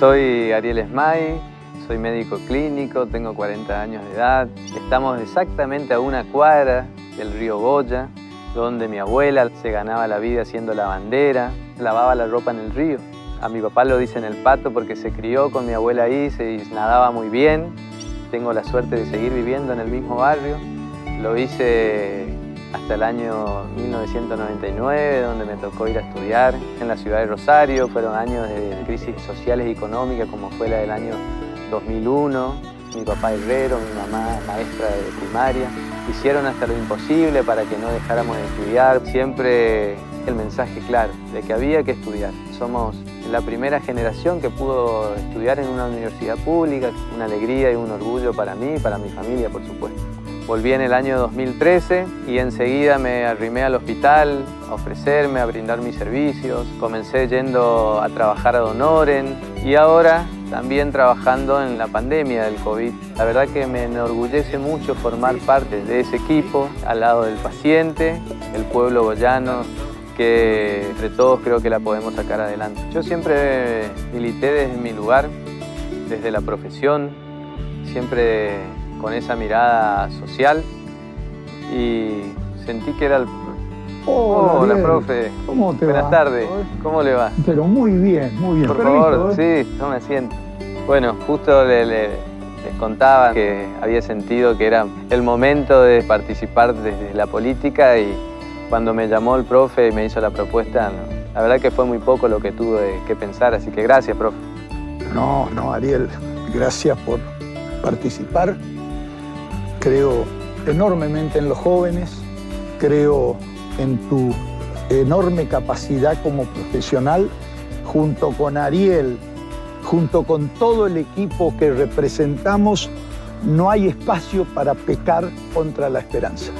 Soy Ariel Esmay, soy médico clínico, tengo 40 años de edad. Estamos exactamente a una cuadra del río Goya, donde mi abuela se ganaba la vida haciendo la bandera, lavaba la ropa en el río. A mi papá lo dicen el pato porque se crió con mi abuela ahí, se nadaba muy bien. Tengo la suerte de seguir viviendo en el mismo barrio. Lo hice hasta el año 1999, donde me tocó ir a estudiar en la ciudad de Rosario. Fueron años de crisis sociales y económicas, como fue la del año 2001. Mi papá herrero, mi mamá maestra de primaria. Hicieron hasta lo imposible para que no dejáramos de estudiar. Siempre el mensaje claro de que había que estudiar. Somos la primera generación que pudo estudiar en una universidad pública, una alegría y un orgullo para mí y para mi familia, por supuesto. Volví en el año 2013 y enseguida me arrimé al hospital a ofrecerme, a brindar mis servicios. Comencé yendo a trabajar a Donoren y ahora también trabajando en la pandemia del COVID. La verdad que me enorgullece mucho formar parte de ese equipo al lado del paciente, el pueblo goyano, que entre todos creo que la podemos sacar adelante. Yo siempre milité desde mi lugar, desde la profesión, siempre con esa mirada social y sentí que era el... Hola, profe. ¿Cómo te Buenas tardes. ¿Cómo le va? Pero muy bien, muy bien. Por favor, ¿eh? sí, no me siento. Bueno, justo les contaba que había sentido que era el momento de participar desde la política y cuando me llamó el profe y me hizo la propuesta, la verdad que fue muy poco lo que tuve que pensar, así que gracias, profe. No, no, Ariel, gracias por participar creo enormemente en los jóvenes, creo en tu enorme capacidad como profesional, junto con Ariel, junto con todo el equipo que representamos, no hay espacio para pecar contra la esperanza.